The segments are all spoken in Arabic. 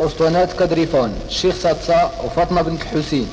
أسطوانات كدريفون الشيخ صادصة وفاطمة بنت الحسين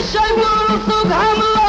الشيب والصدح ملا